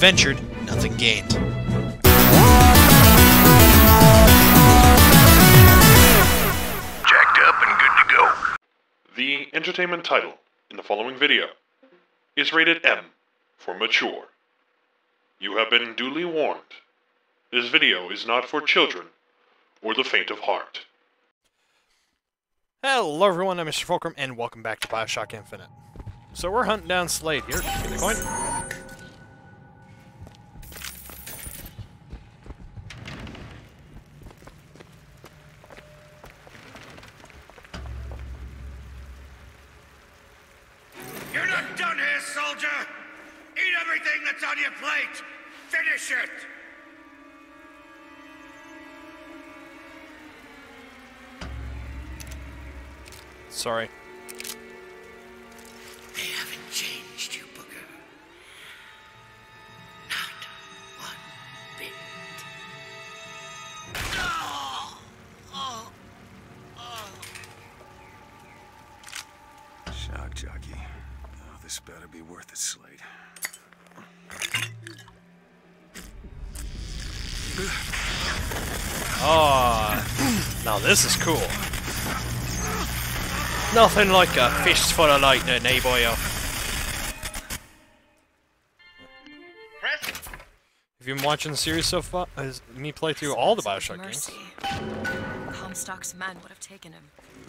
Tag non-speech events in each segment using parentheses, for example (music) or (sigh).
ventured, nothing gained. Jacked up and good to go. The entertainment title in the following video is rated M for mature. You have been duly warned. This video is not for children or the faint of heart. Hello everyone, I'm Mr. FullCrumb, and welcome back to Bioshock Infinite. So we're hunting down Slate here. Get the coin. Nothing like a fistful of lightning, eh, boyo? Press Have you been watching the series so far? Has me play through all the Bioshock games? mercy. Comstock's men would have taken him.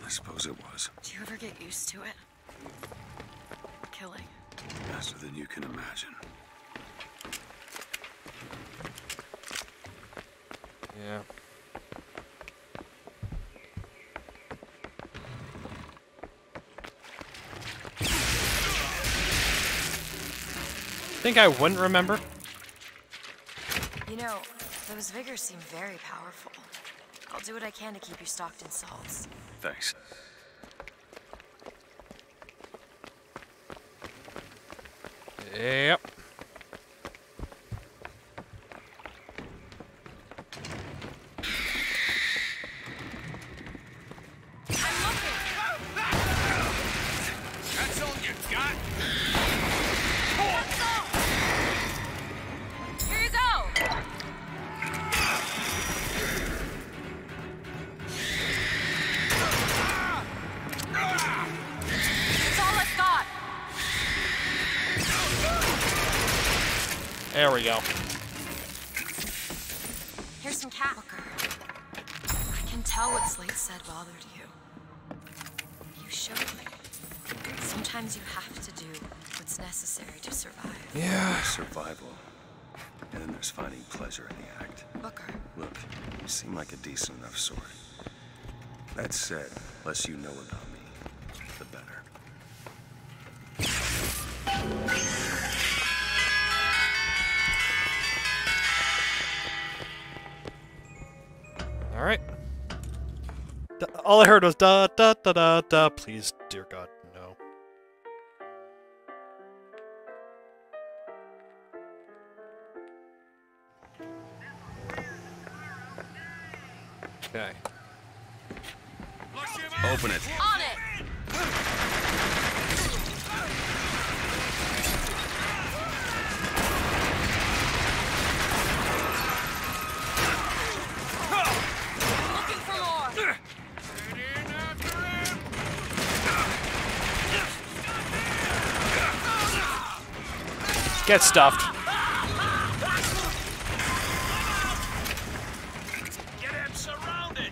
I suppose it was. Do you ever get used to it? Killing. Faster than you can imagine. Yeah. Think I wouldn't remember? You know, those vigors seem very powerful. I'll do what I can to keep you stocked in salts. Thanks. Yep. We go. Here's some cat. Booker. I can tell what Slate said bothered you. You showed me. Sometimes you have to do what's necessary to survive. Yeah. Survival. And then there's finding pleasure in the act. Booker, Look, you seem like a decent enough sort. That said, less you know about me, the better. All right. D- all I heard was da da da da da. Please, dear God, no. Okay. Open it. on it! Looking for more! Get stuffed. Get him surrounded!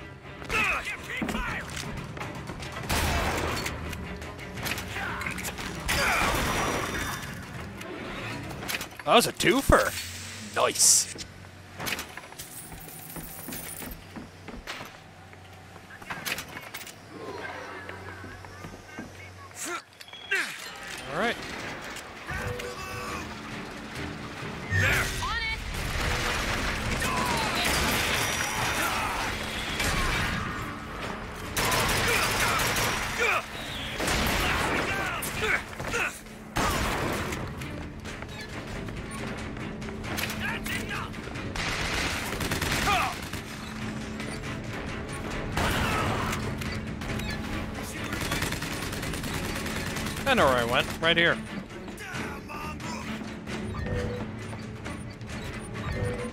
That was a twofer. Nice. I know where I went. Right here.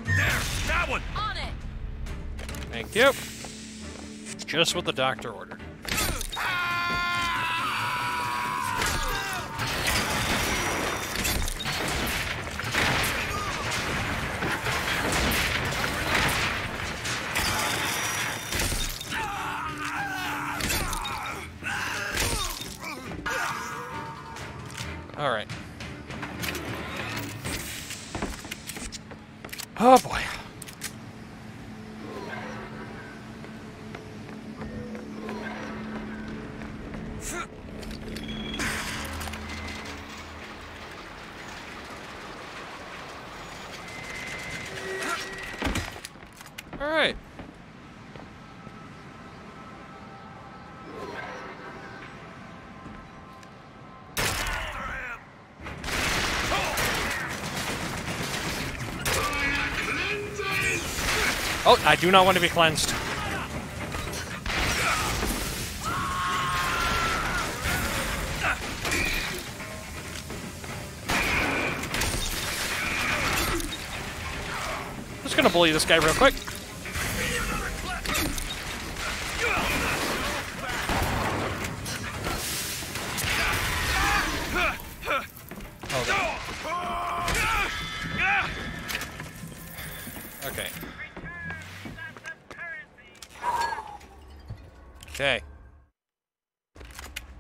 There! That one! On it! Thank you. Just what the doctor ordered. I do not want to be cleansed. Just gonna bully this guy real quick.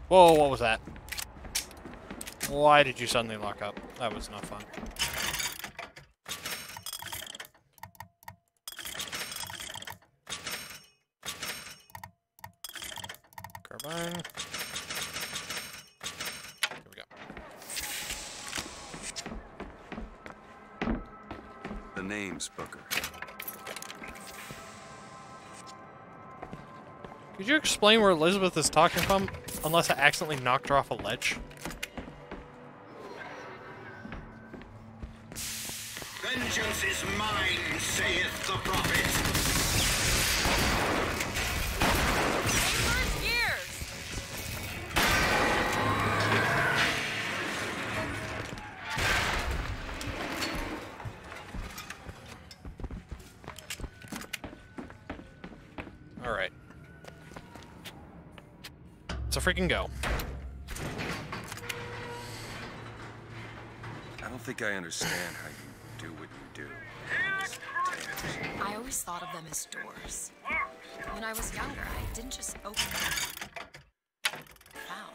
Whoa, what was that? Why did you suddenly lock up? That was not fun. Carbine. Here we go. The name's Booker. Could you explain where Elizabeth is talking from, unless I accidentally knocked her off a ledge? Vengeance is mine, saith the prophet. Freaking go. I don't think I understand how you do what you do. I always thought of them as doors. When I was younger, I didn't just open them. I Found.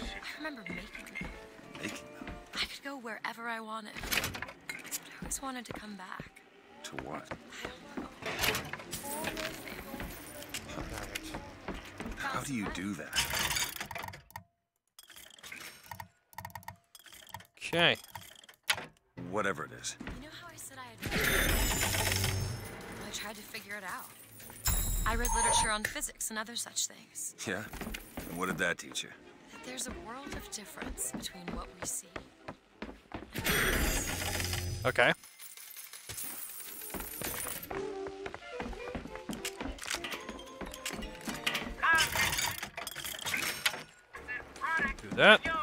I remember making them. Making them. I could go wherever I wanted. But I always wanted to come back. To what? I don't know. How do you do that? Okay. Whatever it is. You know how I said I had. I tried to figure it out. I read literature on physics and other such things. Yeah? And what did that teach you? That there's a world of difference between what we see. Okay. Ah. Do that.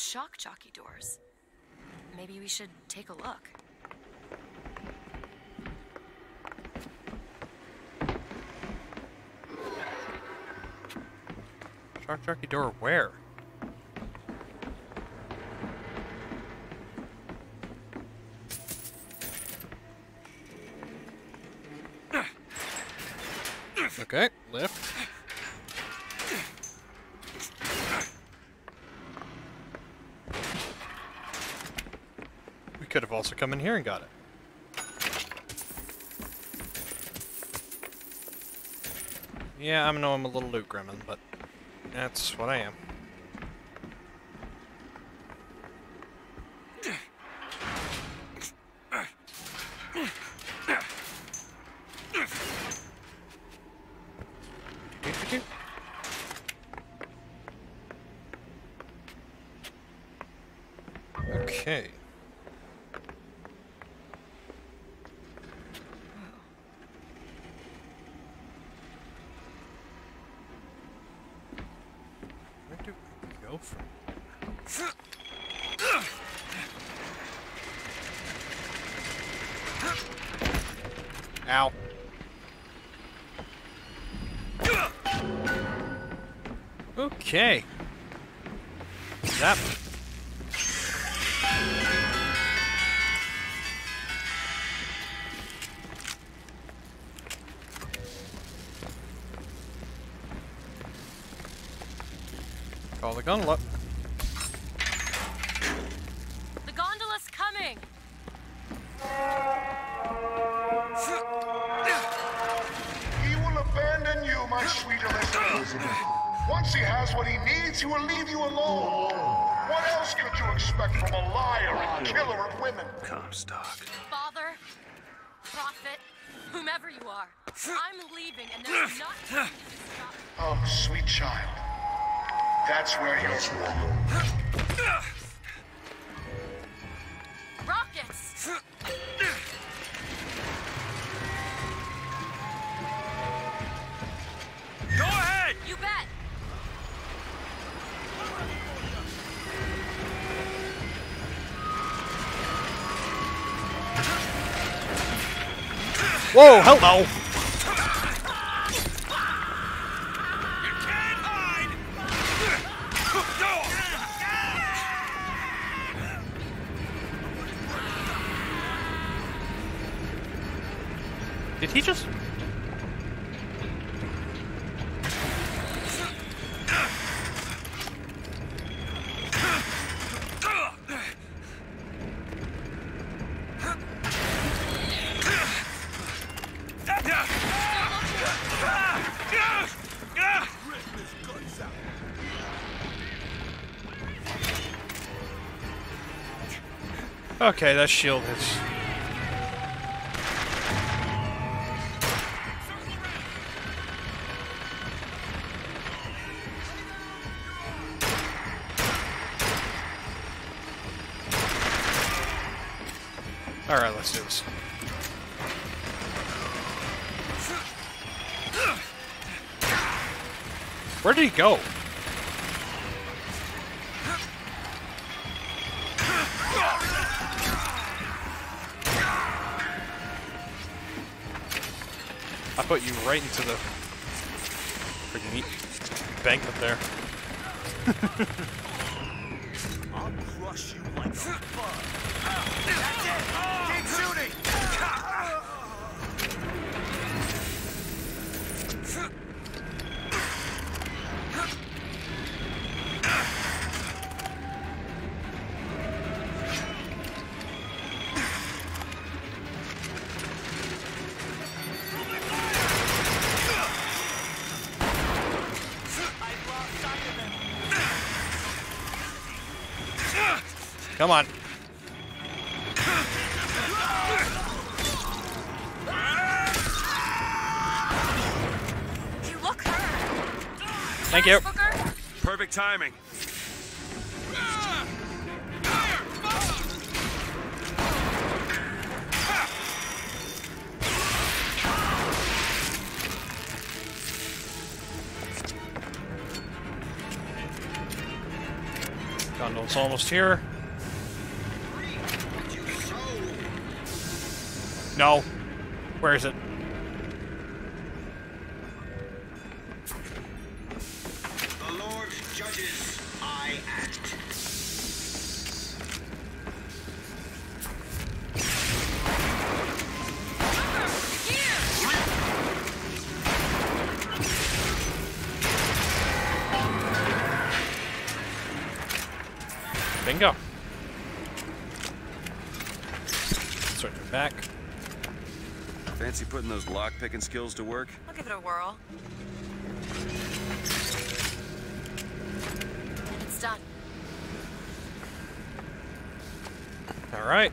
Shock jockey doors. Maybe we should take a look. Shock Jockey door where? Okay, lift. We could have also come in here and got it. Yeah, I know I'm a little loot gremlin, but that's what I am. Okay. Where do we go from? Ow. Okay. That. Call the gondola. The liar and killer of women? Comstock. Father, prophet, whomever you are, I'm leaving and there's nothing you can stop me. Oh, sweet child. That's where you'll... Rockets! Whoa, hello! Okay, that shield is... Alright, let's do this. Where did he go? Put you right into the freaking bank up there. (laughs) Come on. You look hurt. Thank you. Perfect timing. Gondol's almost here. No. Where is it? The Lord judges, I act. Bingo. It back. Fancy putting those lock-picking skills to work? I'll give it a whirl. It's done. All right.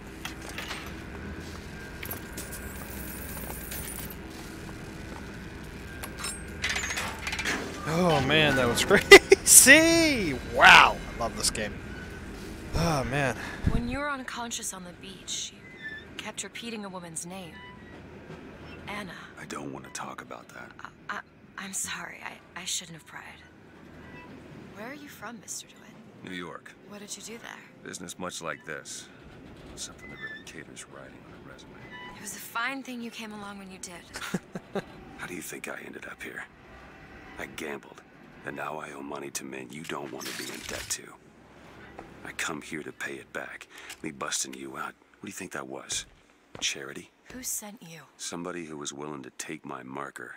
Oh man, that was (laughs) crazy! Wow, I love this game. Oh man. When you were unconscious on the beach, you kept repeating a woman's name. I don't want to talk about that. I, I'm sorry. I, I shouldn't have pried. Where are you from, Mr. DeWitt? New York. What did you do there? Business much like this. Something that really caters writing on a resume. It was a fine thing you came along when you did. (laughs) (laughs) How do you think I ended up here? I gambled, and now I owe money to men you don't want to be in debt to. I come here to pay it back. Me busting you out, what do you think that was? Charity? Who sent you? Somebody who was willing to take my marker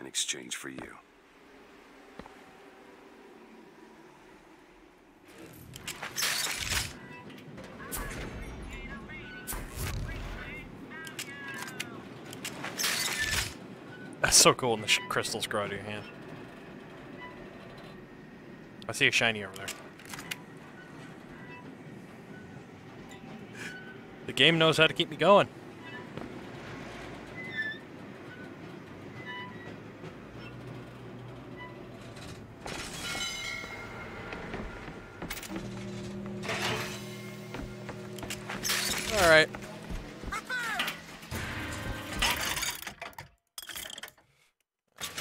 in exchange for you. That's so cool when the sh crystals grow out of your hand. I see a shiny over there. The game knows how to keep me going. Alright.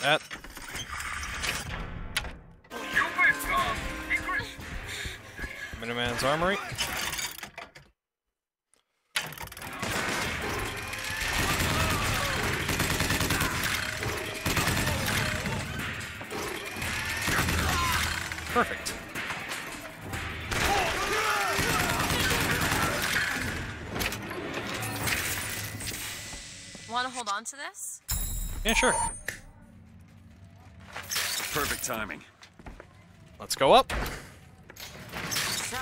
That. Minuteman's Armory. Yeah, sure. Perfect timing. Let's go up. So,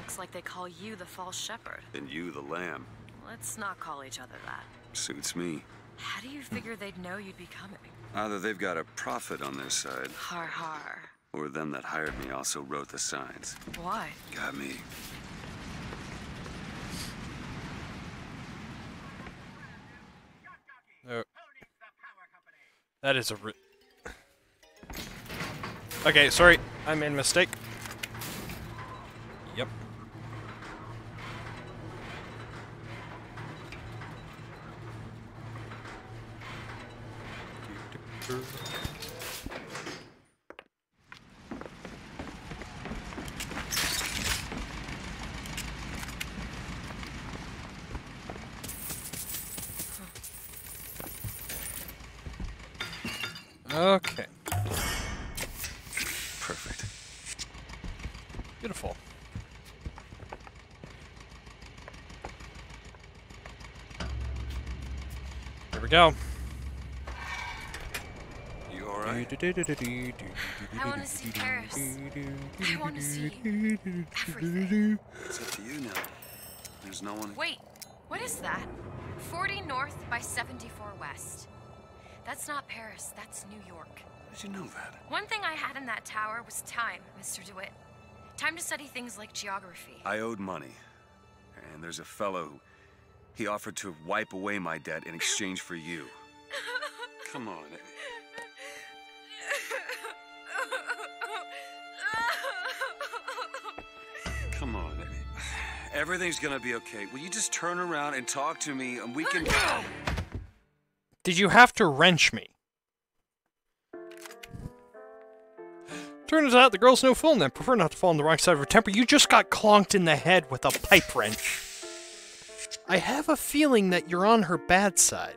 looks like they call you the false shepherd. And you, the lamb. Let's not call each other that. Suits me. How do you figure they'd know you'd be coming? Either they've got a prophet on their side, Har har. or them that hired me also wrote the signs. Why? Got me. That is a. Okay, sorry, I made a mistake. Yep. Okay, Perfect. beautiful. Here we go. You alright? I want to see Paris. I want to see everything. It's up to you now. There's no one. Wait, what is that? 40 north by 74 west. That's not Paris, that's New York. How'd you know that? One thing I had in that tower was time, Mr. DeWitt. Time to study things like geography. I owed money. And there's a fellow who. He offered to wipe away my debt in exchange for you. Come on. Come on. Everything's gonna be okay. Will you just turn around and talk to me and we can. Go? Did you have to wrench me? Turns out the girl's no fool and prefer not to fall on the wrong side of her temper. You just got clonked in the head with a pipe wrench. I have a feeling that you're on her bad side.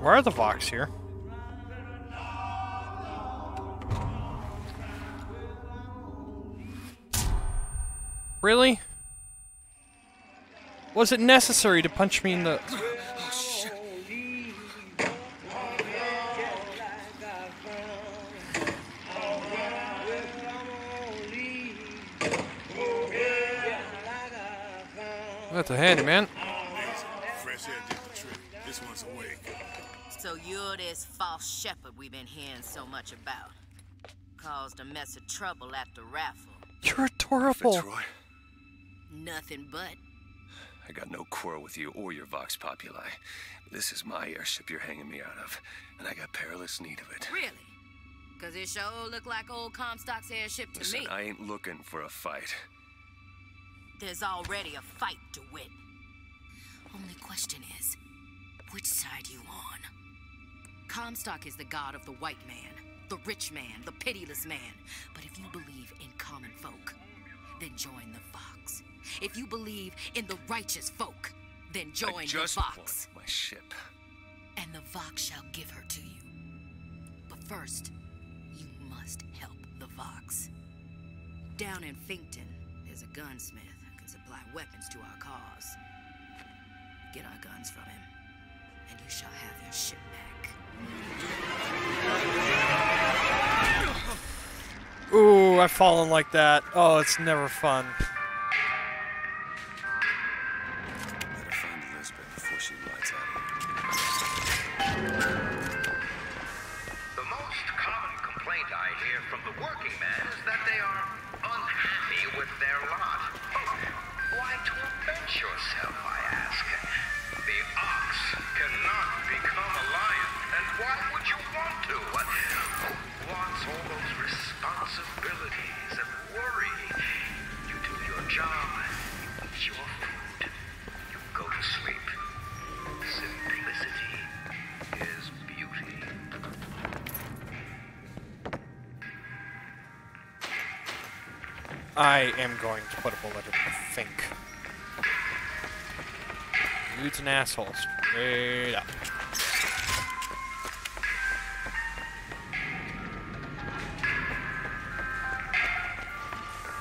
Where are the Vox here? Really? Was it necessary to punch me in the... That's a handy man. We've been hearing so much about. Caused a mess of trouble at the raffle. You're adorable. Fitzroy, Nothing but. I got no quarrel with you or your Vox Populi. This is my airship you're hanging me out of, and I got perilous need of it. Really? Cause it sure look like old Comstock's airship to Listen, me. I ain't looking for a fight. There's already a fight to win. Only question is, which side you on? Comstock is the god of the white man, the rich man, the pitiless man. But if you believe in common folk, then join the Vox. If you believe in the righteous folk, then join the want my ship. And the Vox shall give her to you. But first, you must help the Vox. Down in Finkton, there's a gunsmith who can supply weapons to our cause. Get our guns from him, and you shall have your ship back. Ooh, I've fallen like that. Oh, it's never fun. I am going to put a bullet in the Fink. Dudes and assholes. Straight up.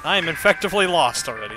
I am effectively lost already.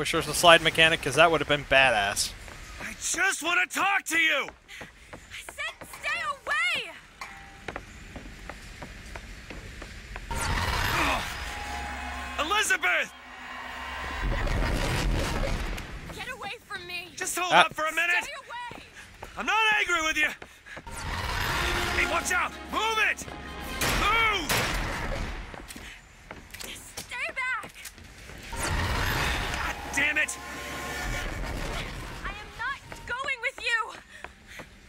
Wish there was a slide mechanic, because that would have been badass. I just want to talk to you! I said stay away! (sighs) Elizabeth! Get away from me! Just hold Ah. up for a minute! Stay away! I'm not angry with you! Hey, watch out! Move it! damn it! I am not going with you!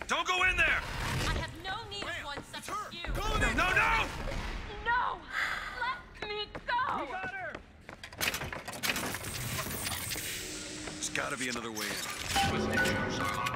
Don't go in there! I have no need Ram, of one such as you! Go no, no, no! No! Let me go! We got her! There's gotta be another way in.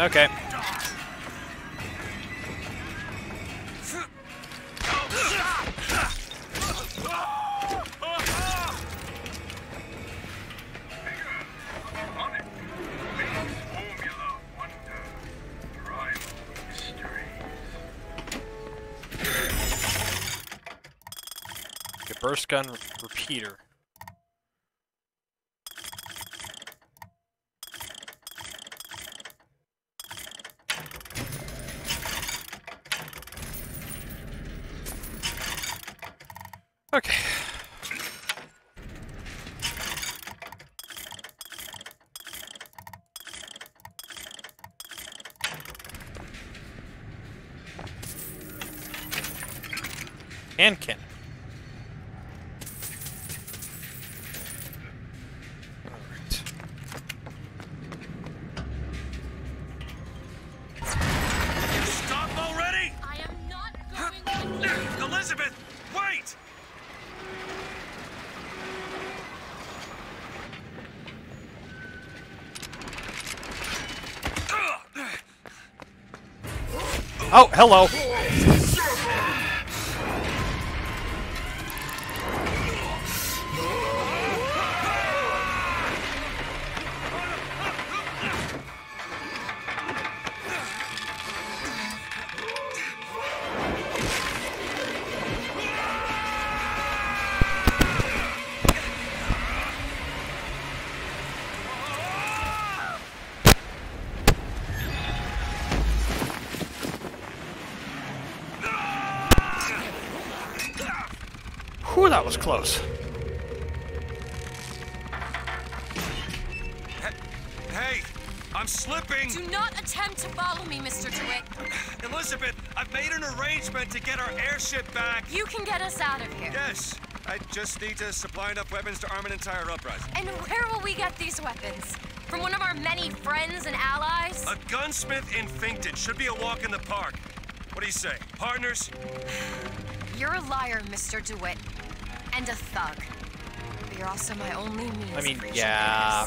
Okay. Burst gun repeater. And cannon. Stop already! I am not going with you! Elizabeth, wait! Oh, hello. That was close. Hey, I'm slipping! Do not attempt to follow me, Mr. DeWitt. (sighs) Elizabeth, I've made an arrangement to get our airship back. You can get us out of here. Yes, I just need to supply enough weapons to arm an entire uprising. And where will we get these weapons? From one of our many friends and allies? A gunsmith in Finkton should be a walk in the park. What do you say, partners? (sighs) You're a liar, Mr. DeWitt. And a thug. But you're also my only means I mean, of yeah.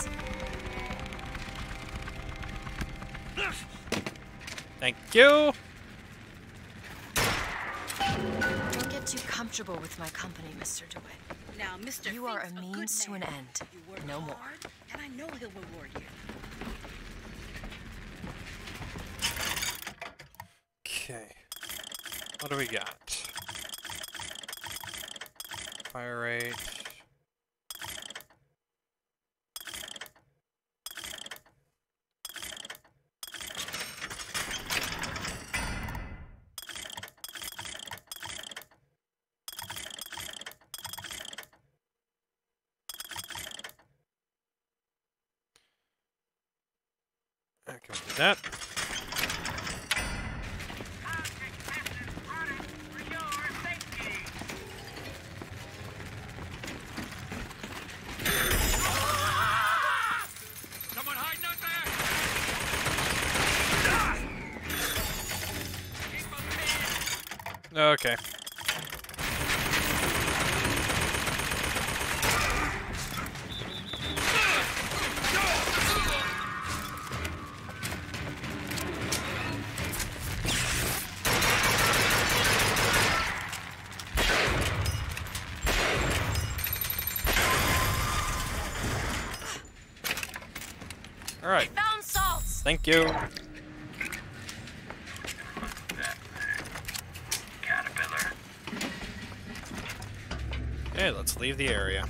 Thank you. Don't get too comfortable with my company, Mr. DeWitt. Now, Mr. You are a Fink's good means to an end, You work no more. and I know he'll reward you. Okay. What do we got? Fire rate. Okay, we'll do that. Okay. All right. Thank you. Caterpillar. Okay, let's leave the area.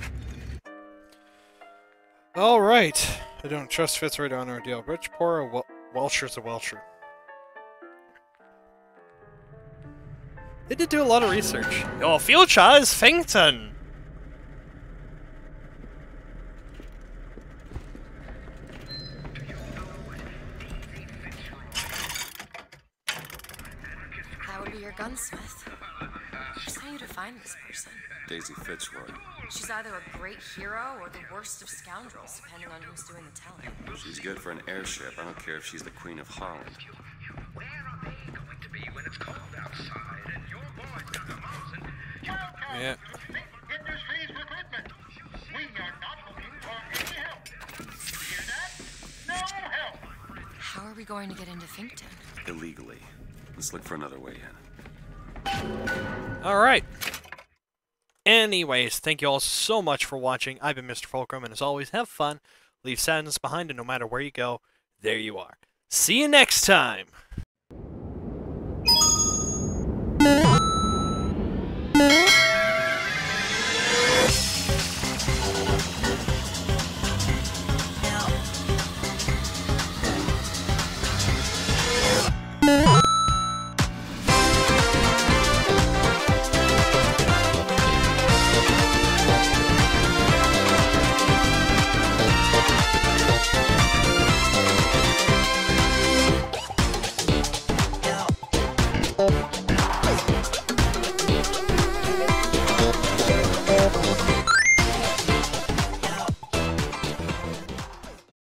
All right. I don't trust Fitzroy on our deal. Rich, poor, a Wel- Welcher's a Welcher. They did do a lot of research. Your future is Finkton. Great hero or the worst of scoundrels, depending on who's doing the telling. She's good for an airship. I don't care if she's the Queen of Holland. Where are they going to be when it's cold outside and your boy's got a mouse and you Yeah. Industries recruitment. We are not looking for any help. You hear that? No help. How are we going to get into Finkton? Illegally. Let's look for another way in. All right. Anyways, thank you all so much for watching. I've been Mr. FullCrumb, and as always, have fun, leave sadness behind, and no matter where you go, there you are. See you next time.